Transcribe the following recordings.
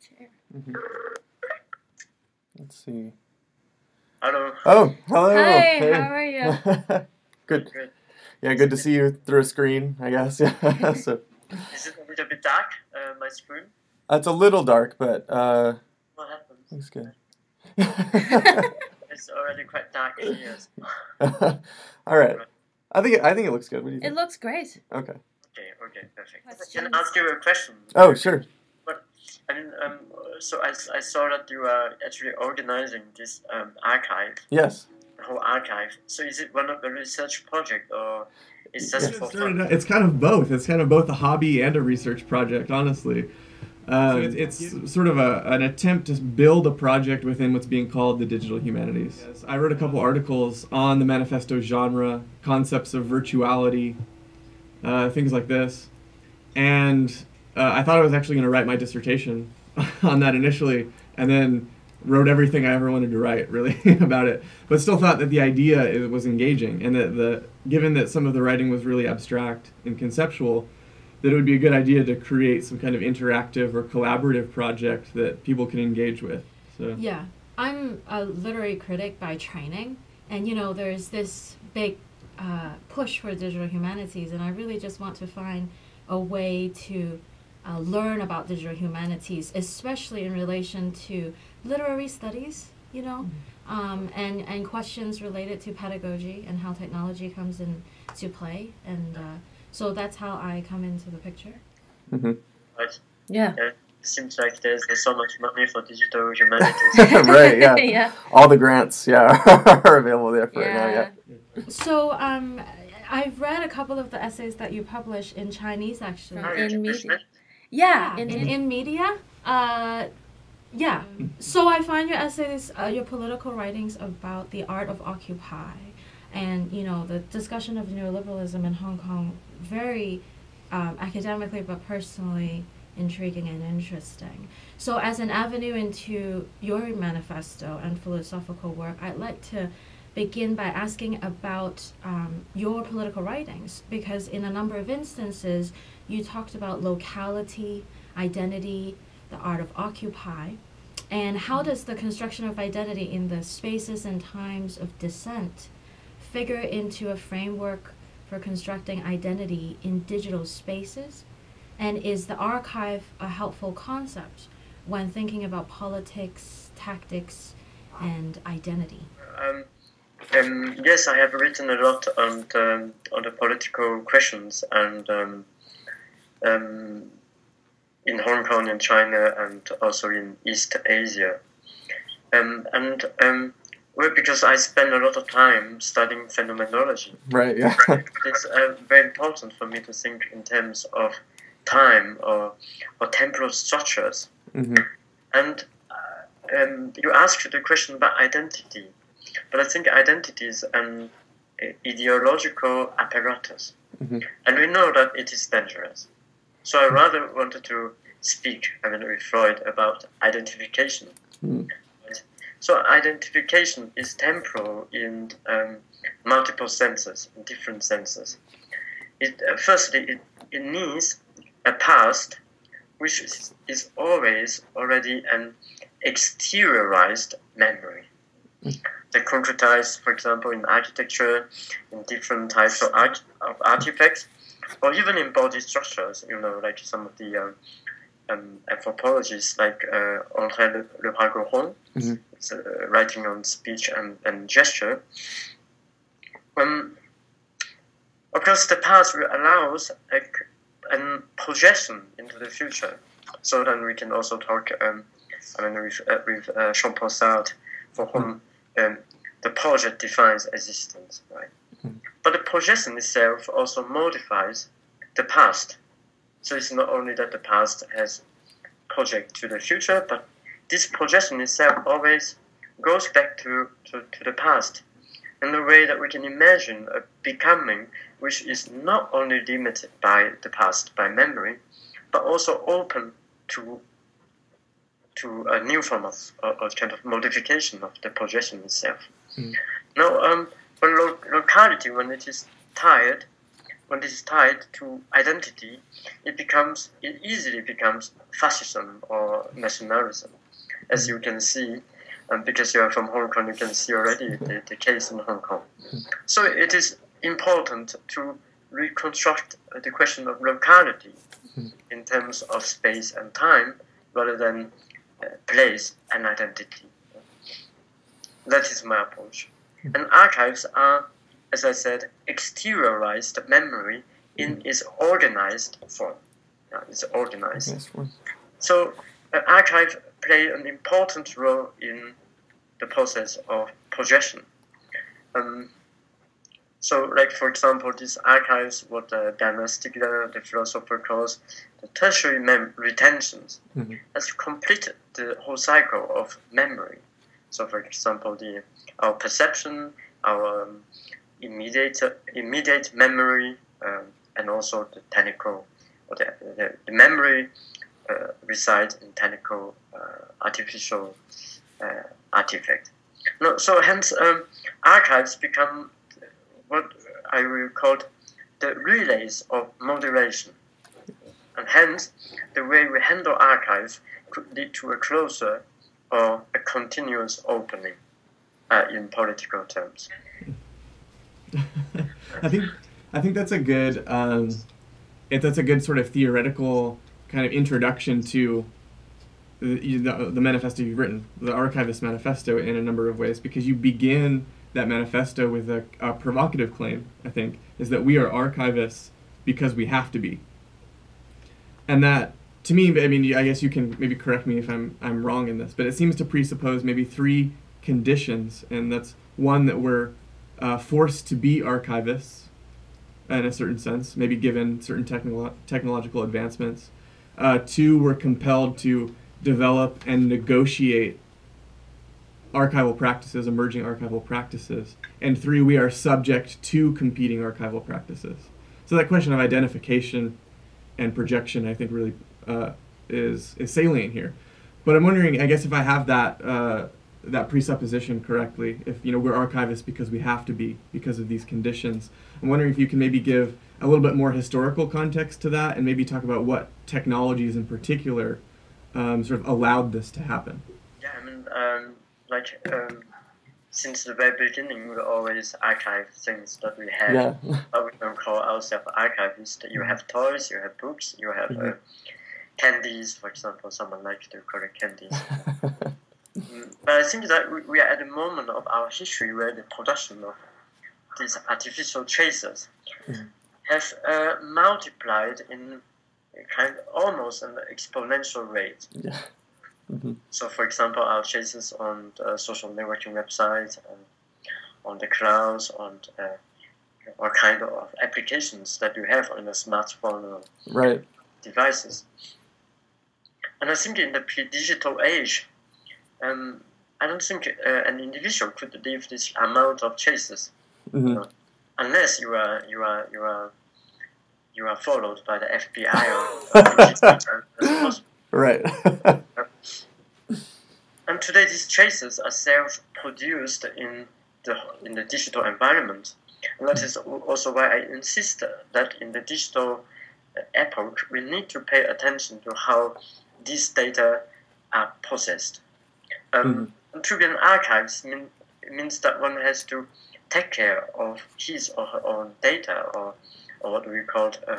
chair. Let's see. Hello. Oh, hello. Hi, Hey. how are you? good. Good. Yeah, good to see you through a screen. I guess. Yeah. so Is it a little bit dark, uh, my screen? it's a little dark, but uh, What happened? looks good. It's already quite dark in here. All right. I think I think it looks good. What do you it looks great. Okay. Okay, okay, perfect. Questions? Can I ask you a question? Oh, sure. I mean, um, so I, I saw that you are actually organizing this um, archive, Yes. whole archive. So is it one of the research project or is just Yes. for Started It's kind of both. It's kind of both a hobby and a research project, honestly. Um, it's, it's sort of a, an attempt to build a project within what's being called the digital humanities. I wrote a couple articles on the manifesto genre, concepts of virtuality, uh, things like this. And uh, I thought I was actually going to write my dissertation on that initially, and then wrote everything I ever wanted to write, really, about it. But still thought that the idea was engaging, and that the given that some of the writing was really abstract and conceptual, that it would be a good idea to create some kind of interactive or collaborative project that people can engage with. So Yeah, I'm a literary critic by training, and you know, there's this big uh, push for digital humanities, and I really just want to find a way to uh, learn about digital humanities, especially in relation to literary studies, you know, um, and, and questions related to pedagogy and how technology comes into play. And uh, so that's how I come into the picture. Mhm. Right. Yeah. It seems like there's, there's so much money for digital humanities. right. Yeah. yeah. All the grants, yeah, are available there for right now. Yeah. Yeah. So um, I've read a couple of the essays that you publish in Chinese, actually. From Oh, in can media. Present- Yeah. in, In, in, in media. Uh, yeah. So I find your essays, uh, your political writings about the art of Occupy, and you know the discussion of neoliberalism in Hong Kong, very um, academically but personally intriguing and interesting. So as an avenue into your manifesto and philosophical work, I'd like to begin by asking about um, your political writings because in a number of instances you talked about locality, identity, the art of occupy, and how does the construction of identity in the spaces and times of dissent figure into a framework for constructing identity in digital spaces? And is the archive a helpful concept when thinking about politics, tactics, and identity? Um, um, yes, I have written a lot on the, on the political questions and um, um, in Hong Kong and China and also in East Asia. Um, and um, well, because I spend a lot of time studying phenomenology, Right. Yeah. it's uh, very important for me to think in terms of time or, or temporal structures. hmm And uh, um, you asked the question about identity, but I think identity is an uh, ideological apparatus, Mhm. and we know that it is dangerous. So I rather wanted to speak, I mean, with Freud about identification. Mm. So identification is temporal in um, multiple senses, in different senses. It, uh, firstly, it, it needs a past which is, is always already an exteriorized memory. That concretized, for example, in architecture, in different types of, art, of artifacts, or even in body structures, you know, like some of the um, um, anthropologists like uh, André Le, Le Leroi-Gourhan, Mhm. uh, writing on speech and, and gesture. Um, of course, the past allows a, a projection into the future. So then we can also talk, um, I mean, with, uh, with uh, Jean-Paul Sartre, for whom um, the project defines existence, right? Mhm. But the projection itself also modifies the past. So it's not only that the past has project to the future, but this projection itself always goes back to, to, to the past in the way that we can imagine a becoming which is not only limited by the past, by memory, but also open to to a new form of a kind of modification of the projection itself. Mm. Now, um, when lo- locality, when it is tied, when it is tied to identity, it becomes it easily becomes fascism or nationalism, as you can see. Um, because you are from Hong Kong, you can see already the, the case in Hong Kong. So it is important to reconstruct the question of locality in terms of space and time rather than place and identity. That is my approach. Hmm. And archives are, as I said, exteriorized memory in hmm. its organized form. Yeah, it's organized. So an archive play an important role in the process of projection. Um, so, like for example, these archives, what the Dana Stiegler, the philosopher, calls the tertiary mem- retentions, Mhm. has completed the whole cycle of memory. So, for example, the our perception, our um, immediate immediate memory, um, and also the technical, or the, the, the memory uh, resides in technical uh, artificial uh, artifact. No, so hence um, archives become what I will call the relays of moderation. And hence, the way we handle archives could lead to a closer or a continuous opening uh, in political terms. I think I think that's a good um, it, that's a good sort of theoretical kind of introduction to the, the, the manifesto you've written, the Archivist Manifesto, in a number of ways, because you begin that manifesto with a, a provocative claim. I think is that we are archivists because we have to be, and that to me, I mean, I guess you can maybe correct me if I'm I'm wrong in this, but it seems to presuppose maybe three conditions, and that's one that we're uh, forced to be archivists in a certain sense, maybe given certain technical technological advancements. Uh, two, we're compelled to develop and negotiate archival practices, emerging archival practices. And three, we are subject to competing archival practices. So that question of identification and projection, I think, really uh, is is salient here. But I'm wondering, I guess, if I have that uh, that presupposition correctly, if you know we're archivists because we have to be because of these conditions, I'm wondering if you can maybe give a little bit more historical context to that, and maybe talk about what technologies in particular um, sort of allowed this to happen. Yeah, I mean, um, like um, since the very beginning, we always archive things that we have. Yeah. But we don't call ourselves archivists. You have toys, you have books, you have uh, Mhm. candies, for example. Someone likes to collect candies. Mm, But I think that we, we are at a moment of our history where the production of these artificial traces Mhm. have uh, multiplied in kind almost an exponential rate. yeah. Mhm. So, for example, our traces on the social networking websites, and on the clouds, on uh, all kind of applications that you have on a smartphone or Right. devices. And I think in the pre-digital age, um, I don't think uh, an individual could leave this amount of traces hmm unless you are you are you are you are followed by the FBI or. or Right. And today, these traces are self-produced in the in the digital environment, and that is also why I insist that in the digital uh, epoch, we need to pay attention to how these data are processed. Um, To be an archives mean, means that one has to take care of his or her own data, or, or what we call a,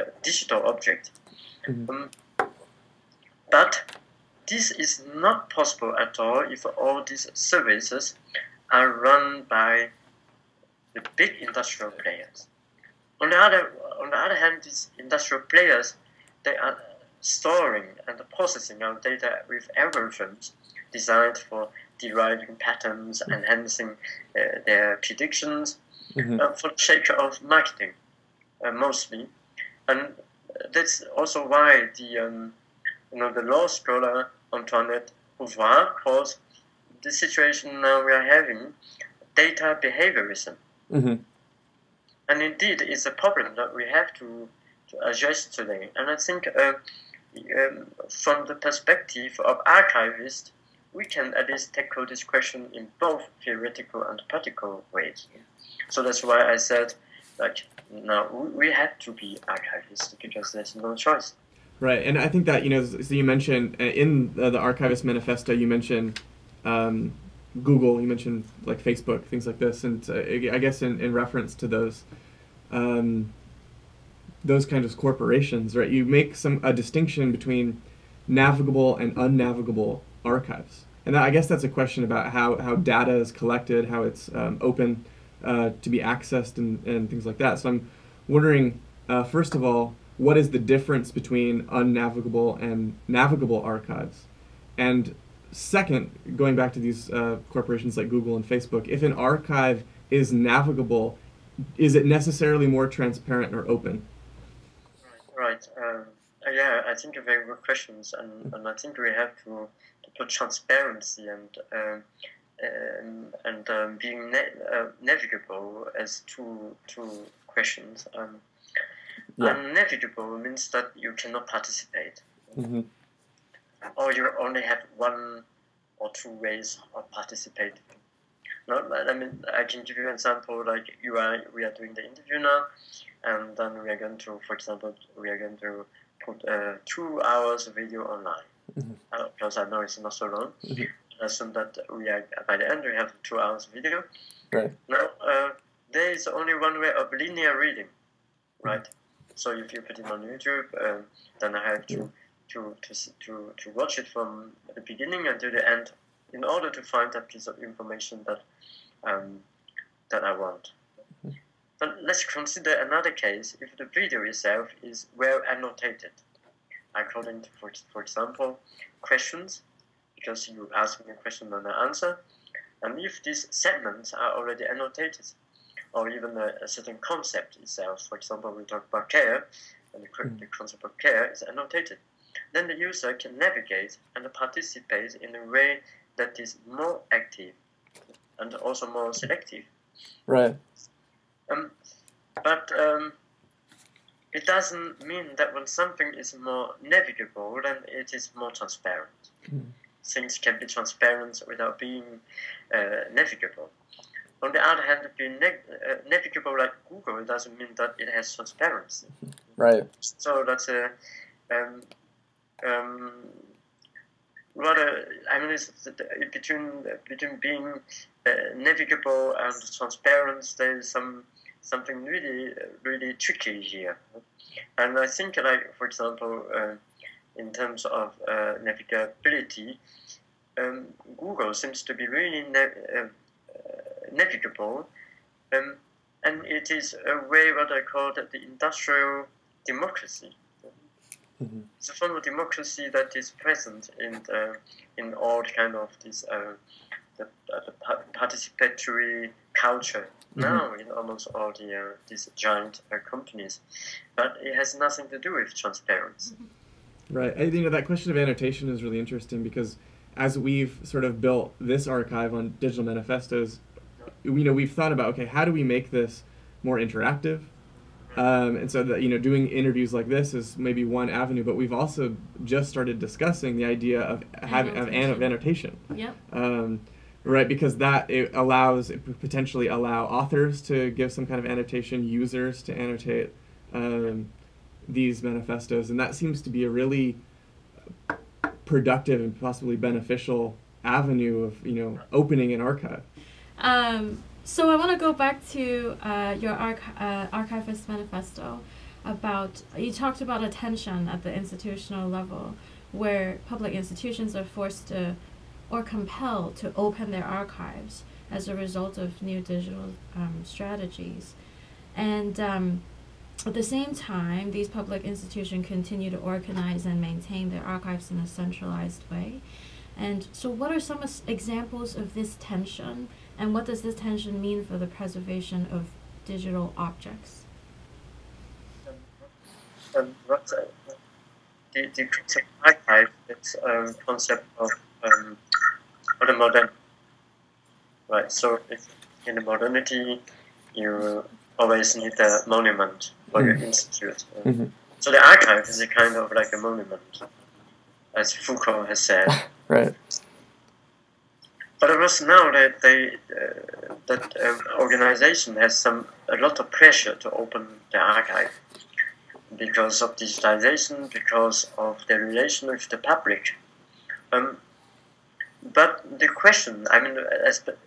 a digital object. Mhm. Um, but this is not possible at all if all these services are run by the big industrial players. On the other, on the other hand, these industrial players they are storing and processing our data with algorithms designed for deriving patterns, enhancing uh, their predictions, Mhm. uh, for the sake of marketing, uh, mostly, and that's also why the um, you know the law scholar Antoinette Rouvroy calls the situation now we are having data behaviorism, hmm and indeed it's a problem that we have to, to address today. And I think uh, um, from the perspective of archivists, we can at least tackle this question in both theoretical and practical ways. So that's why I said like now we have to be archivists because there's no choice. Right, and I think that you know, so you mentioned uh, in the, the Archivist Manifesto, you mentioned um, Google, you mentioned like Facebook, things like this, and uh, I guess in, in reference to those, um, those kinds of corporations, right? You make some a distinction between navigable and unnavigable archives, and that, I guess that's a question about how how data is collected, how it's um, open uh, to be accessed, and and things like that. So I'm wondering, uh, first of all what is the difference between unnavigable and navigable archives? And second, going back to these uh, corporations like Google and Facebook, if an archive is navigable, is it necessarily more transparent or open? Right. Um, yeah, I think very good questions, and, and I think we have to, to put transparency and um, um, and um, being na- uh, navigable as two two questions. Um, yeah. Means that you cannot participate. Mm-hmm. Or you only have one or two ways of participating. No, I mean, I can give you an example. Like you are, we are doing the interview now, and then we are going to, for example, we are going to put uh, two hours video online. Mm-hmm. Uh, because I know it's not so long. Mm-hmm. Assume that we are by the end we have two hours video. Right. Now uh, there is only one way of linear reading, right? Mm-hmm. So if you put it on YouTube, um, then I have to, to, to, to, to watch it from the beginning until the end in order to find that piece of information that, um, that I want. But let's consider another case. If the video itself is well annotated, according to, for, for example, questions, because you ask me a question and I answer, and if these segments are already annotated, or even a, a, certain concept itself. For example, we talk about care, and the, mm. the concept of care is annotated. Then the user can navigate and participate in a way that is more active and also more selective. Right. Um, but um, it doesn't mean that when something is more navigable, then it is more transparent. Mm. Things can be transparent without being uh, navigable. On the other hand, being uh, navigable like Google doesn't mean that it has transparency. Right. So that's a um, um, rather. I mean, it's between between being uh, navigable and transparent. There is some something really really tricky here, and I think like for example, uh, in terms of uh, navigability, um, Google seems to be really. Navigable, um, and it is a way what I call the industrial democracy. Mm-hmm. It's a form of democracy that is present in the, in all kind of this uh, the, uh, the participatory culture mm-hmm. now in almost all the uh, these giant uh, companies, but it has nothing to do with transparency. Right. I think that question of annotation is really interesting because as we've sort of built this archive on digital manifestos, you know we've thought about okay how do we make this more interactive? Um, and so that you know doing interviews like this is maybe one avenue but we've also just started discussing the idea of having of, of annotation. yep. Um, right because that it allows it potentially allow authors to give some kind of annotation users to annotate um, these manifestos and that seems to be a really productive and possibly beneficial avenue of you know opening an archive um, so I want to go back to uh, your arch- uh, archivist manifesto about you talked about a tension at the institutional level where public institutions are forced to or compelled to open their archives as a result of new digital um, strategies. And um, at the same time these public institutions continue to organize and maintain their archives in a centralized way. And so what are some examples of this tension and what does this tension mean for the preservation of digital objects? Um, um, the, the concept archive is a um, concept of um, the modern, right? So in the modernity, you always need a monument for mm. your institute. Mm-hmm. So the archive is a kind of like a monument, as Foucault has said. right. But of course now that they uh, that um, organization has some a lot of pressure to open the archive because of digitization, because of the relation with the public. Um, but the question, I mean,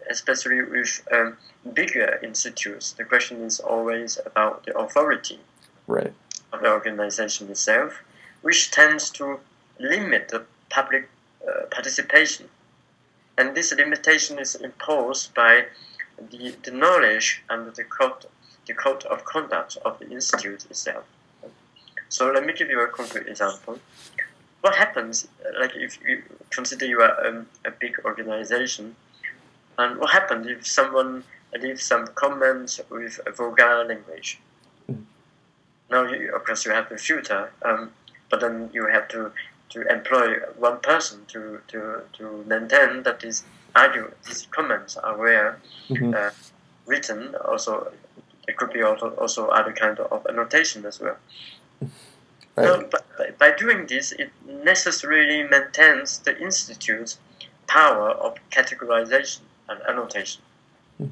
especially with um, bigger institutes, the question is always about the authority right. of the organization itself, which tends to limit the public uh, participation. And this limitation is imposed by the, the knowledge and the code, the code of conduct of the institute itself. So let me give you a concrete example. What happens, like if you consider you are um, a big organization, and what happens if someone leaves some comments with a vulgar language? Mm. Now, you, of course, you have to filter, um, but then you have to, to employ one person to, to, to maintain that these argue these comments are where mm-hmm. uh, written. Also, it could be also, also other kind of annotation as well. Right. So, but by doing this, it necessarily maintains the institute's power of categorization and annotation. Hmm.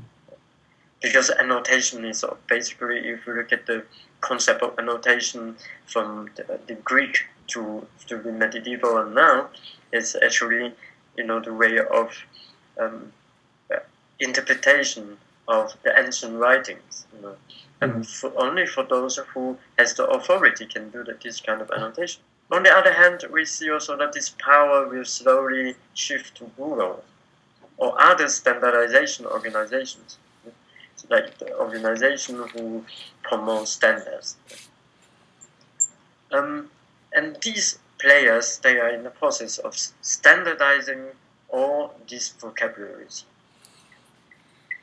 Because annotation is basically, if you look at the concept of annotation from the, the Greek to, to the medieval and now, it's actually, you know, the way of um, uh, interpretation of the ancient writings. You know and mm-hmm. for, only for those who has the authority can do that, this kind of annotation. On the other hand, we see also that this power will slowly shift to Google or other standardization organizations, like the organization who promote standards. Um, and these players, they are in the process of standardizing all these vocabularies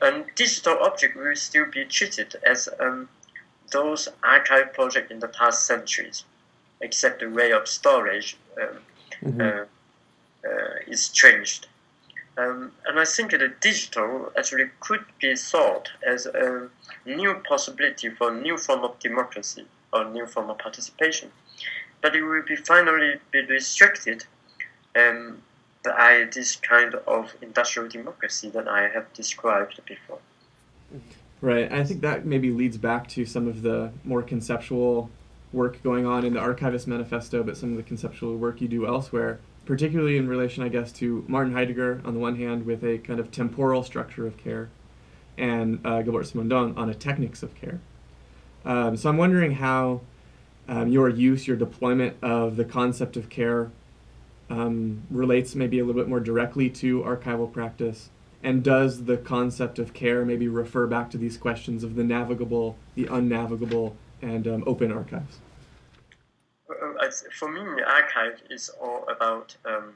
um, digital object will still be treated as um, those archive projects in the past centuries, except the way of storage um, mm-hmm. uh, uh, is changed. Um, and I think the digital actually could be thought as a new possibility for a new form of democracy or new form of participation. But it will be finally be restricted um, by this kind of industrial democracy that I have described before. Right. I think that maybe leads back to some of the more conceptual work going on in the Archivist Manifesto, but some of the conceptual work you do elsewhere, particularly in relation, I guess, to Martin Heidegger on the one hand with a kind of temporal structure of care, and uh, Gilbert Simondon on a techniques of care. Um, so I'm wondering how um, your use, your deployment of the concept of care um, relates maybe a little bit more directly to archival practice? And does the concept of care maybe refer back to these questions of the navigable, the unnavigable, and um, open archives? Uh, for me, the archive is all about um,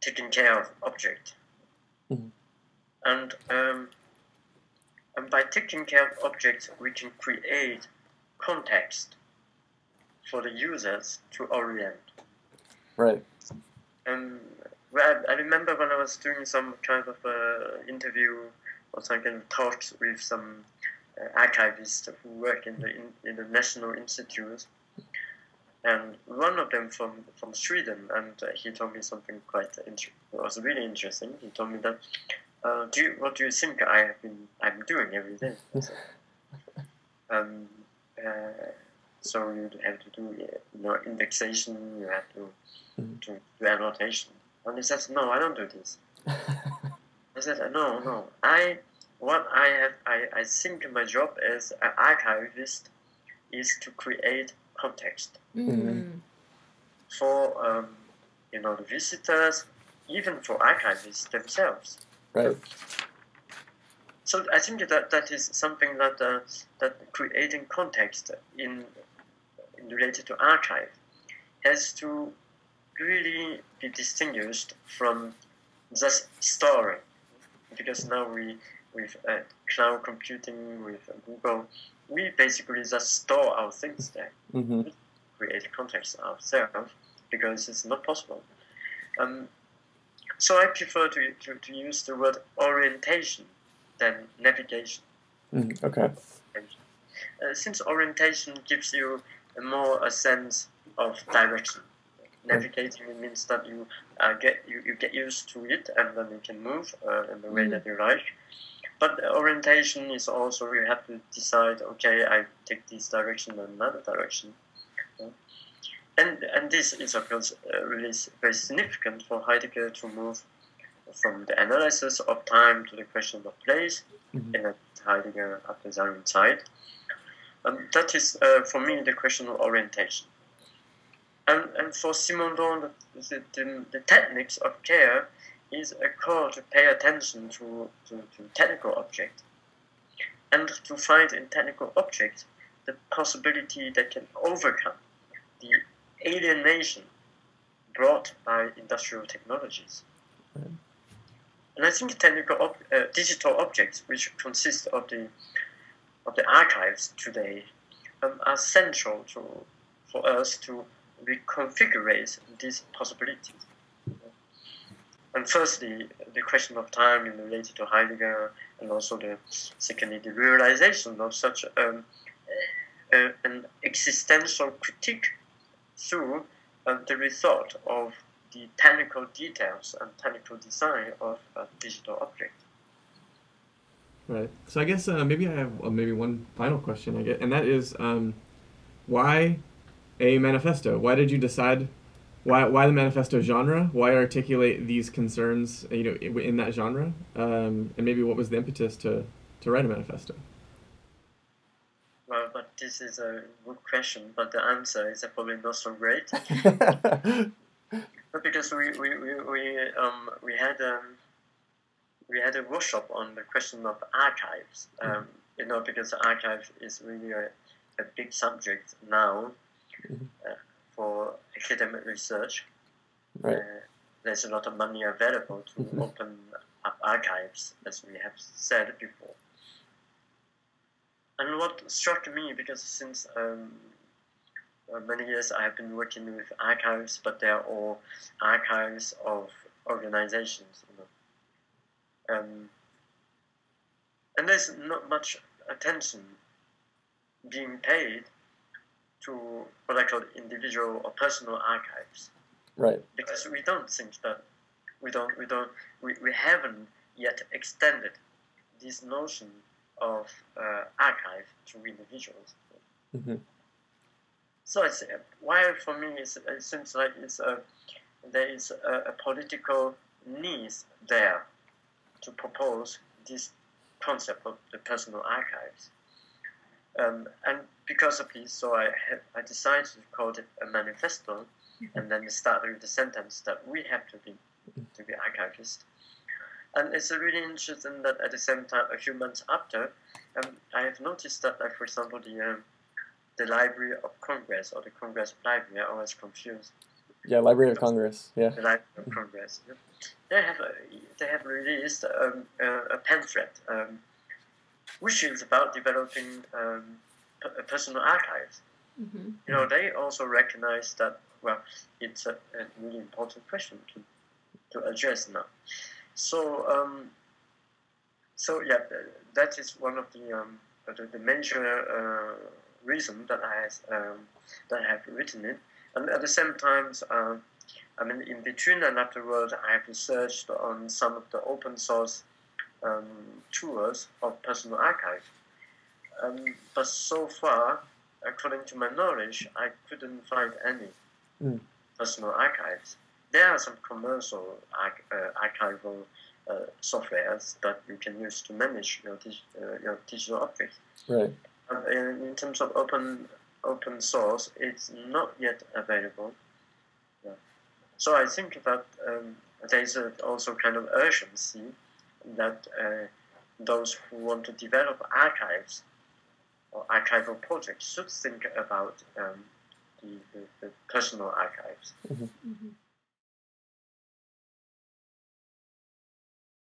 taking care of object, mm-hmm. and um, and by taking care of objects, we can create context for the users to orient. Right. Um, well, I remember when I was doing some kind of uh, interview or some kind of talks with some uh, archivists who work in the in, in the National Institute, and one of them from from Sweden, and uh, he told me something quite interesting. It was really interesting. He told me that, uh, do you, what do you think I have been I'm doing every day? um, so you have to do you know indexation. You have to mm-hmm. to do annotation. And he says, no, I don't do this. I said, no, no. I what I have I, I think my job as an archivist is to create context mm. for um, you know the visitors, even for archivists themselves. Right. So I think that that is something that uh, that creating context in, in related to archive has to really be distinguished from just storing, because now we with uh, cloud computing with Google, we basically just store our things there, mm-hmm. create context ourselves because it's not possible. Um, so I prefer to, to, to use the word orientation than navigation. Mm, okay. Uh, since orientation gives you a more a sense of direction Navigating it means that you uh, get you, you get used to it and then you can move uh, in the way that you like. But orientation is also you have to decide. Okay, I take this direction and another direction. And and this is of course uh, really very significant for Heidegger to move from the analysis of time to the question of place Mhm. in a Heidegger Apfelsarin side. Um, that is, uh, for me, the question of orientation. And, and for Simondon, the, the, the, techniques of care is a call to pay attention to, to, to technical objects and to find in technical objects the possibility that can overcome the alienation brought by industrial technologies. Right. And I think technical ob- uh, digital objects, which consist of the of the archives today, um, are central to for us to reconfigure these possibilities. And firstly, the question of time related to Heidegger, and also the secondly the realization of such um, uh, an existential critique through uh, the result of the technical details and technical design of a digital object. Right. So I guess uh, maybe I have uh, maybe one final question. I get, and that is, um, why a manifesto? Why did you decide? Why why the manifesto genre? Why articulate these concerns? You know, in, in that genre, um, and maybe what was the impetus to to write a manifesto? Well, but this is a good question, but the answer is probably not so great. But because we we, we, we um we had um we had a workshop on the question of archives. Um, you know, because archive is really a, a big subject now uh, for academic research. right. Uh, there's a lot of money available to Mhm. open up archives, as we have said before. And what struck me, because since um, uh, many years I have been working with archives, but they are all archives of organizations, you know. Um, and there's not much attention being paid to what I call individual or personal archives Right. because we don't think that we don't we don't we, we haven't yet extended this notion of uh, archive to individuals. hmm So it's uh, why for me it seems like it's a there is a, a political need there to propose this concept of the personal archives. Um, and because of this, so I have, I decided to call it a manifesto, and then start with the sentence that we have to be to be archivist. And it's really interesting that at the same time, a few months after, um, I have noticed that, like for example, the um, the Library of Congress or the Congress Library, I always confused Yeah, Library of Congress. Yeah. the Library of Congress. They have a, they have released um, a, a pamphlet um, which is about developing um, p- personal archives. Mm-hmm. You know, they also recognize that well, it's a, a really important question to to address now. So um, so yeah, that is one of the um, the, the major uh, reason that I has, um, that I have written it, and at the same time. Um, I mean, in between and afterwards, I have researched on some of the open source um, tools of personal archive. Um, but so far, according to my knowledge, I couldn't find any Mm. personal archives. There are some commercial arch- uh, archival uh, softwares that you can use to manage your, dig- uh, your digital objects. Right. Um, in, in terms of open open source, it's not yet available. Yeah. So I think that um, there is a, also kind of urgency that uh, those who want to develop archives or archival projects should think about um, the, the, the personal archives. Mhm. Mm-hmm.